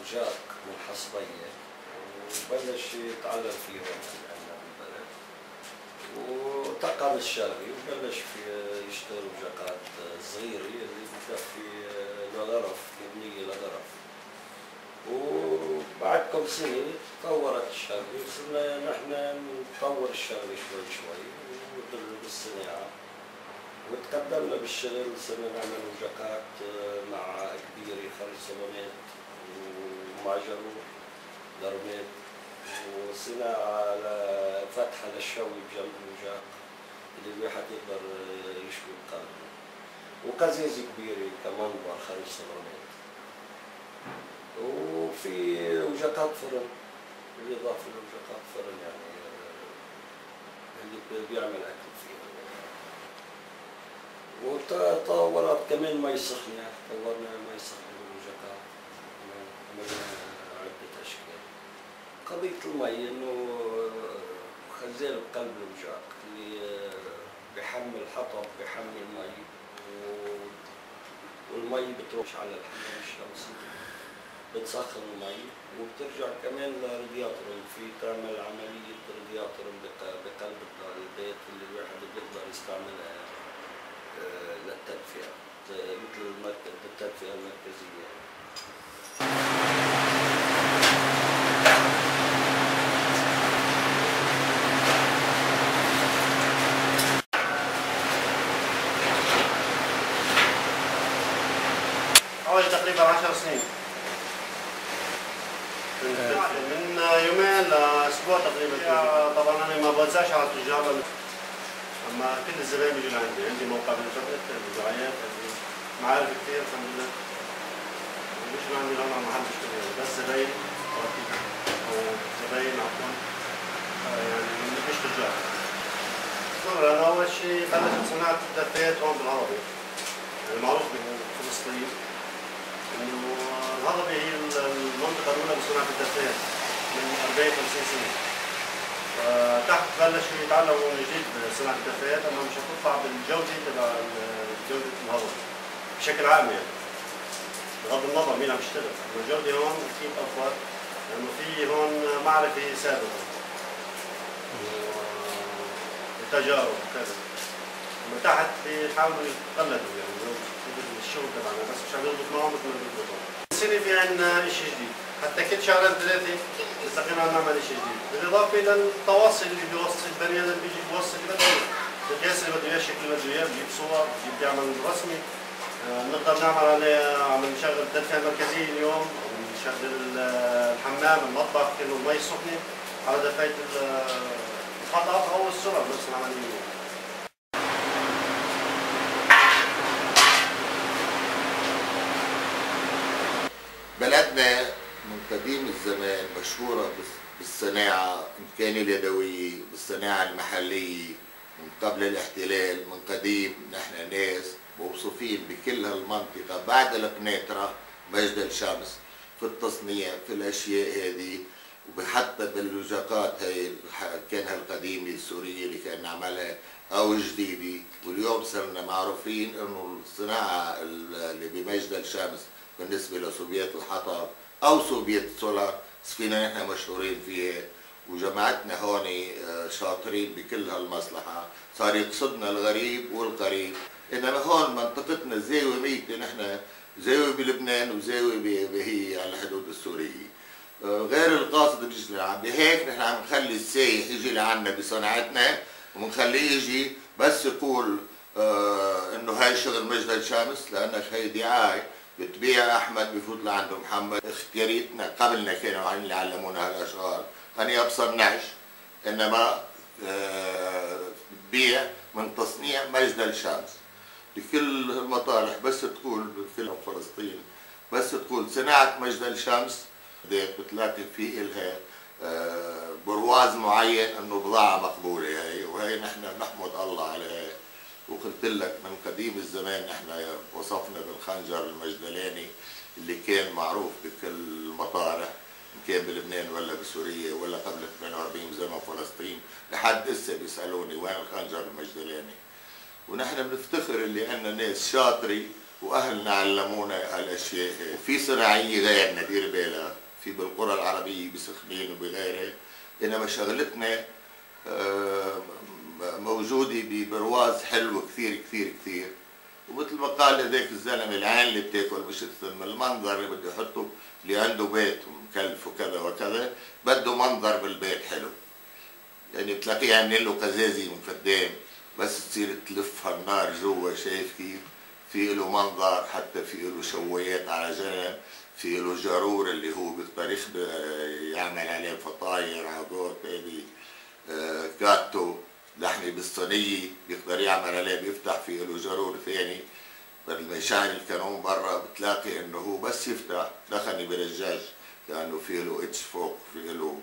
وجاك من حصبية. وبلش يتعلم فيه هون عندنا بالبلد وتقن الشغلي وبلش في يشتغل جاكات صغيرة اللي بتكفي لغرف مبنية لغرف وبعد كم سنة تطورت الشغلة وصرنا نحن نطور الشغلة شوي شوي بالصناعة وتقدمنا بالشغل صرنا نعمل وجاكات مع كبيرة خمس صالونات ومعجر ضربات وصناعة فتحة للشوي بجنب الوجاك اللي الواحد يقدر يشوي بقلبه وكزيزة كبيرة كمنبر خمس صالونات وفي وجاكات فرن بالإضافة لوجاكات فرن يعني اللي بيعمل أكل فيها. وتطورت كمان مي سخنة طورنا مي سخنة بالوجاكات عملنا عدة أشكال. قضية المي إنه خزان بقلب الوجاك اللي بحمل حطب بحمل مي والمي بتروح على الحمام الشمسي بتسخن المي وبترجع كمان لرادياتور في تعمل عملية رادياتور بقلب البيت اللي الواحد بيقدر يستعملها. التدفئة المركزية. حوالي تقريبا 10 سنين. من يومين لأسبوع تقريبا. طبعا أنا ما بنساش على التجار أما كل الزباين بيجوا لعندي. عندي موقع بالإنترنت بالدعايات عندي معارف كثير الحمد لله. بيجوا لعندي لو ما حدش كثير بس زباين أو زباين عفوا. يعني مش تجار أنا أول شيء بلشت صناعة الدفايات هون بالعربي. يعني معروف بفلسطين إنه الهضبة هي المنطقة الأولى بصناعه الدفايات من 40 50 سنة. فتحت بلشوا يتعلموا من جديد بصناعة الدفايات. اما مش هتطلع بالجودة تبع جودة الهضبة. بشكل عام يعني. بغض النظر مين عم يشتغل. اما الجوده هون أكيد أفضل لأنه في هون معرفة سابقة. وتجارب وكذا. من تحت بيحاولوا يقلدوا يعني الشغل تبعنا. بس مش عم يضبط معهم مثل ما بيضبطوا. السنة في عندنا شيء جديد. حتى كل شهرين ثلاثة استقينا نعمل شيء جديد. بالإضافة للتواصل اللي بيوصل البني آدم بيجي بيوصل اللي بده اياه القياس اللي بده إياه الشكل اللي بده إياه بجيب صور بجيب بيعمل رسمي. بنقدر نعمل عليه عم نشغل التدفئه المركزيه اليوم عم نشغل الحمام المطبخ كله المي السخنه على دفايه الخطأ. أو السرعة بنفس العملية. بلدنا من قديم الزمان مشهورة بالصناعة إن كان اليدوية بالصناعة المحلية من قبل الاحتلال من قديم نحن ناس. موصوفين بكل هالمنطقة بعد القنيطرة مجد الشمس في التصنيع في الأشياء هذه وحتى بالوجاقات هاي كان القديمة السورية اللي كان نعملها أو جديدة. واليوم صرنا معروفين إنه الصناعة اللي بمجد الشمس بالنسبة لصوبات الحطب أو صوبات السولار فينا نحن مشهورين فيها. وجماعتنا هون شاطرين بكل هالمصلحة. صار يقصدنا الغريب والقريب. إنما هون منطقتنا زاوية ميتة نحن زاوية بلبنان وزاوية بهي على الحدود السورية. غير القاصد بيجي لعنا بهيك نحن عم نخلي السايح يجي لعنا بصناعتنا ومنخليه يجي بس يقول آه إنه هاي شغل مجد الشمس لأنك هي دعاية بتبيع أحمد بفوت لعند محمد. اختياريتنا قبلنا كانوا عم يعلمونا هالأشغال. هني أبصر نعش. إنما آه بتبيع من تصنيع مجد الشمس بكل المطالح بس تقول بفيلم فلسطين بس تقول صناعة مجد الشمس بدك بتلاقي في إلها آه برواز معين إنه بضاعة مقبولة هي وهي نحن نحمد الله عليها. وقلت لك من قديم الزمان نحن وصفنا بالخنجر المجدلاني اللي كان معروف بكل المطارح إن كان بلبنان ولا بسوريا ولا قبل 48 زمن فلسطين لحد هسه بيسألوني وين الخنجر المجدلاني؟ ونحن بنفتخر اللي عندنا ناس شاطري وأهلنا علمونا هالأشياء. وفي صناعية غيرنا دير بالك في بالقرى العربية بسخنين وبغيرها. إنما شغلتنا آه، موجودة ببرواز حلو كثير كثير كثير. ومثل ما قال هذاك الزلمة العين اللي بتاكل مش الثم المنظر اللي بده يحطه اللي عنده بيت مكلف وكذا وكذا بده منظر بالبيت حلو. يعني بتلاقيه عاملين له قزازه من قدام. بس تصير تلفها النار جوا شايف كيف في له منظر حتى في له شوايات على جنب في له جارور اللي هو بيقدر يعمل عليه فطاير عقود هذه آه، كاتو. لحمه بالصينية بيقدر يعمل عليه بيفتح في له جارور ثاني. بدل ما يشعل الكانون برا بتلاقي إنه هو بس يفتح. دخني برجاج لأنه في له إتش فوق في له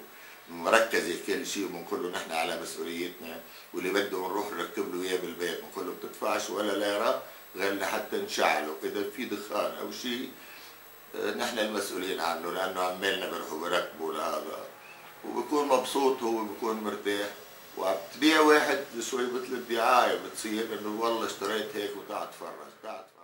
مركزه كل شيء وبنقول له نحن على مسؤوليتنا واللي بده نروح نركب له إياه بالبيت. بنقول له بتدفعش ولا ليرة غير لحتى نشعله. إذا في دخان أو شيء آه، نحن المسؤولين عنه لأنه عمالنا بيروحوا بركبوا لهذا. وبكون مبسوط هو بكون مرتاح. وعم تبيع واحد شوي مثل الدعاية بتصير إنه والله اشتريت هيك وتعال تفرج تعال